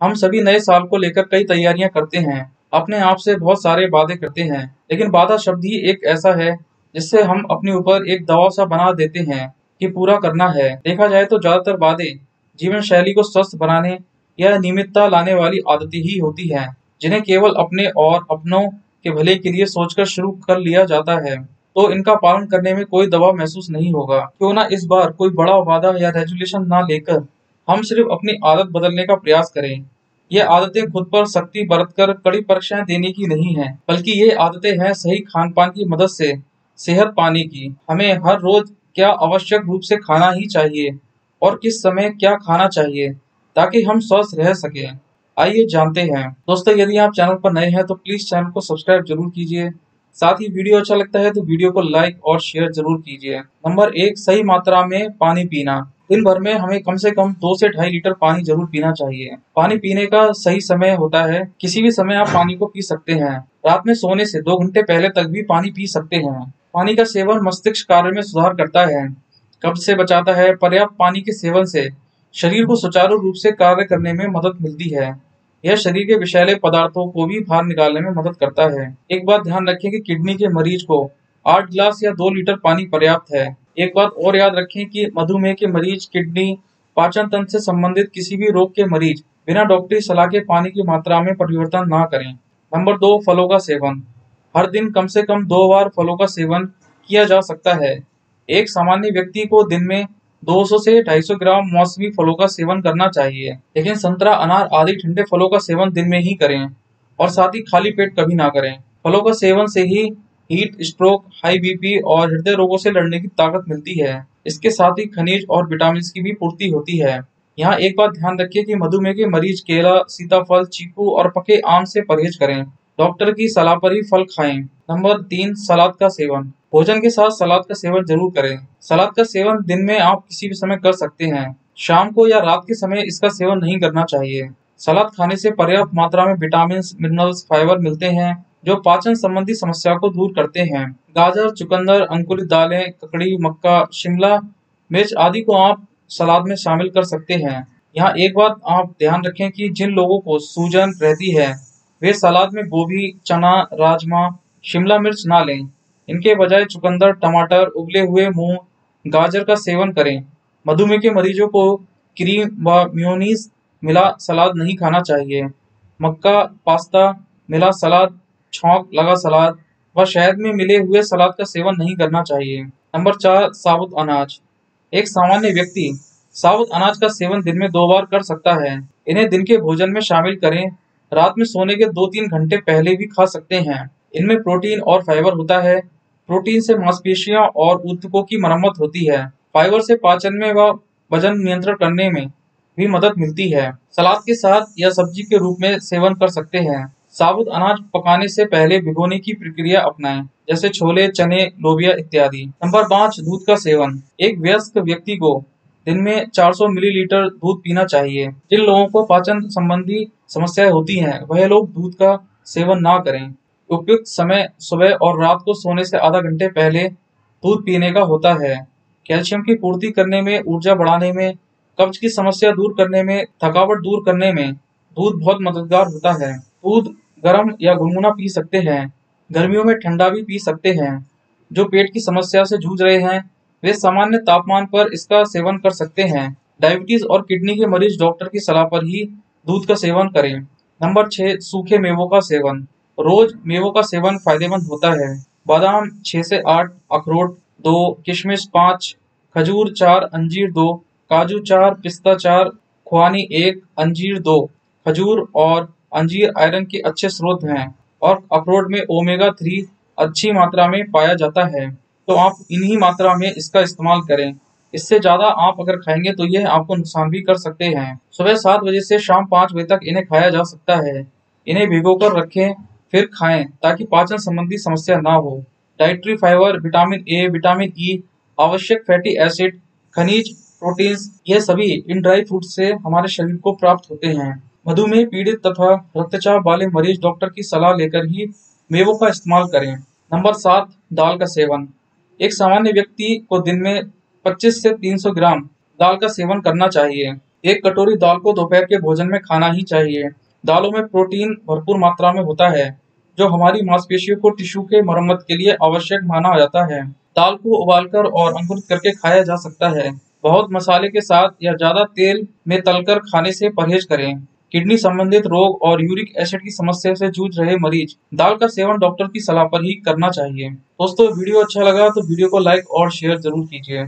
हम सभी नए साल को लेकर कई तैयारियाँ करते हैं, अपने आप से बहुत सारे वादे करते हैं, लेकिन वादा शब्द ही एक ऐसा है जिससे हम अपने ऊपर एक दबाव सा बना देते हैं कि पूरा करना है। देखा जाए तो ज़्यादातर वादे जीवन शैली को स्वस्थ बनाने या नियमितता लाने वाली आदतें ही होती हैं, जिन्हें केवल अपने और अपनों के भले के लिए सोचकर शुरू कर लिया जाता है। तो इनका पालन करने में कोई दबाव महसूस नहीं होगा। क्यों ना इस बार कोई बड़ा वादा या रेजुलेशन ना लेकर हम सिर्फ़ अपनी आदत बदलने का प्रयास करें। ये आदतें खुद पर सख्ती बरत कर कड़ी परीक्षाएँ देने की नहीं है, बल्कि ये आदतें हैं सही खान पान की मदद से, सेहत पाने की। हमें हर रोज क्या आवश्यक रूप से खाना ही चाहिए और किस समय क्या खाना चाहिए, ताकि हम स्वस्थ रह सके। आइए जानते हैं। दोस्तों, यदि आप चैनल पर नए हैं तो प्लीज़ चैनल को सब्सक्राइब ज़रूर कीजिए। साथ ही वीडियो अच्छा लगता है तो वीडियो को लाइक और शेयर ज़रूर कीजिए। नंबर एक, सही मात्रा में पानी पीना। दिन भर में हमें कम से कम दो से ढाई लीटर पानी ज़रूर पीना चाहिए। पानी पीने का सही समय होता है। किसी भी समय आप पानी को पी सकते हैं। रात में सोने से दो घंटे पहले तक भी पानी पी सकते हैं। पानी का सेवन मस्तिष्क कार्य में सुधार करता है। कब्ज से बचाता है। पर्याप्त पानी के सेवन से शरीर को सुचारू रूप से कार्य करने में मदद मिलती है। यह शरीर के विषैले पदार्थों को भी बाहर निकालने में मदद करता है। एक बात ध्यान रखें कि किडनी के मरीज़ को आठ गिलास या दो लीटर पानी पर्याप्त है। एक बात और याद रखें कि मधुमेह के मरीज़, किडनी, पाचन तंत्र से संबंधित किसी भी रोग के मरीज़ बिना डॉक्टरी सलाह के पानी की मात्रा में परिवर्तन ना करें। नंबर दो, फलों का सेवन। हर दिन कम से कम दो बार फलों का सेवन किया जा सकता है। एक सामान्य व्यक्ति को दिन में 200 से 250 ग्राम मौसमी फलों का सेवन करना चाहिए, लेकिन संतरा, अनार आदि ठंडे फलों का सेवन दिन में ही करें और साथ ही खाली पेट कभी ना करें। फलों का सेवन से ही हीट स्ट्रोक हाई बीपी और हृदय रोगों से लड़ने की ताकत मिलती है। इसके साथ ही खनिज और विटामिन की भी पूर्ति होती है। यहाँ एक बात ध्यान रखिए कि मधुमेह के मरीज़ केला, सीताफल, चीकू और पके आम से परहेज करें। डॉक्टर की सलाह पर ही फल खाएँ। नंबर तीन, सलाद का सेवन। भोजन के साथ सलाद का सेवन ज़रूर करें। सलाद का सेवन दिन में आप किसी भी समय कर सकते हैं। शाम को या रात के समय इसका सेवन नहीं करना चाहिए। सलाद खाने से पर्याप्त मात्रा में विटामिन मिनरल्स फाइबर मिलते हैं। जो पाचन संबंधी समस्या को दूर करते हैं। गाजर, चुकंदर, अंकुरित दालें, ककड़ी, मक्का, शिमला मिर्च आदि को आप सलाद में शामिल कर सकते हैं। यहाँ एक बात आप ध्यान रखें कि जिन लोगों को सूजन रहती है, वे सलाद में गोभी, चना, राजमा, शिमला मिर्च ना लें। इनके बजाय चुकंदर, टमाटर, उबले हुए मूंग, गाजर का सेवन करें। मधुमेह के मरीजों को क्रीम व म्योनीस मिला सलाद नहीं खाना चाहिए। मक्का, पास्ता मिला सलाद छौंक लगा सलाद व शहद में मिले हुए सलाद का सेवन नहीं करना चाहिए। नंबर चार, साबुत अनाज। एक सामान्य व्यक्ति साबुत अनाज का सेवन दिन में दो बार कर सकता है। इन्हें दिन के भोजन में शामिल करें। रात में सोने के दो तीन घंटे पहले भी खा सकते हैं। इनमें प्रोटीन और फाइबर होता है। प्रोटीन से मांसपेशियाँ और ऊतकों की मरम्मत होती है। फाइबर से पाचन में व वज़न नियंत्रण करने में भी मदद मिलती है। सलाद के साथ या सब्ज़ी के रूप में सेवन कर सकते हैं। साबुत अनाज पकाने से पहले भिगोने की प्रक्रिया अपनाएँ, जैसे छोले, चने, लोबिया इत्यादि। नंबर पाँच, दूध का सेवन। एक व्यस्क व्यक्ति को दिन में 400 मिलीलीटर दूध पीना चाहिए। जिन लोगों को पाचन संबंधी समस्याएँ होती हैं, वह लोग दूध का सेवन ना करें। उपयुक्त समय सुबह और रात को सोने से आधा घंटे पहले दूध पीने का होता है। कैल्शियम की पूर्ति करने में, ऊर्जा बढ़ाने में, कब्ज की समस्या दूर करने में, थकावट दूर करने में दूध बहुत मददगार होता है। दूध गर्म या गुनगुना पी सकते हैं। गर्मियों में ठंडा भी पी सकते हैं। जो पेट की समस्या से जूझ रहे हैं, वे सामान्य तापमान पर इसका सेवन कर सकते हैं। डायबिटीज़ और किडनी के मरीज़ डॉक्टर की सलाह पर ही दूध का सेवन करें। नंबर छः सूखे मेवों का सेवन। रोज मेवों का सेवन फ़ायदेमंद होता है। बादाम छः से आठ, अखरोट दो, किशमिश पाँच, खजूर चार, अंजीर दो, काजू चार, पिस्ता चार, खुआनी एक, अंजीर दो, खजूर और अंजीर आयरन के अच्छे स्रोत हैं और अखरोट में ओमेगा थ्री अच्छी मात्रा में पाया जाता है। तो आप इन्हीं मात्रा में इसका इस्तेमाल करें। इससे ज़्यादा आप अगर खाएँगे तो यह आपको नुकसान भी कर सकते हैं। सुबह सात बजे से शाम पाँच बजे तक इन्हें खाया जा सकता है। इन्हें भिगो कर रखें, फिर खाएँ, ताकि पाचन संबंधी समस्या ना हो। Dietary fibre vitamin A vitamin E आवश्यक फैटी एसिड खनिज प्रोटीन्स ये सभी इन ड्राई फ्रूट से हमारे शरीर को प्राप्त होते हैं। मधुमेह पीड़ित तथा रक्तचाप वाले मरीज़ डॉक्टर की सलाह लेकर ही मेवों का इस्तेमाल करें। नंबर सात, दाल का सेवन। एक सामान्य व्यक्ति को दिन में 25 से 300 ग्राम दाल का सेवन करना चाहिए। एक कटोरी दाल को दोपहर के भोजन में खाना ही चाहिए। दालों में प्रोटीन भरपूर मात्रा में होता है, जो हमारी मांसपेशियों को टिश्यू के मरम्मत के लिए आवश्यक माना जाता है। दाल को उबालकर और अंकुरित करके खाया जा सकता है। बहुत मसाले के साथ या ज़्यादा तेल में तलकर खाने से परहेज करें। किडनी संबंधित रोग और यूरिक एसिड की समस्या से जूझ रहे मरीज़, दाल का सेवन डॉक्टर की सलाह पर ही करना चाहिए। दोस्तों, वीडियो अच्छा लगा तो वीडियो को लाइक और शेयर ज़रूर कीजिए।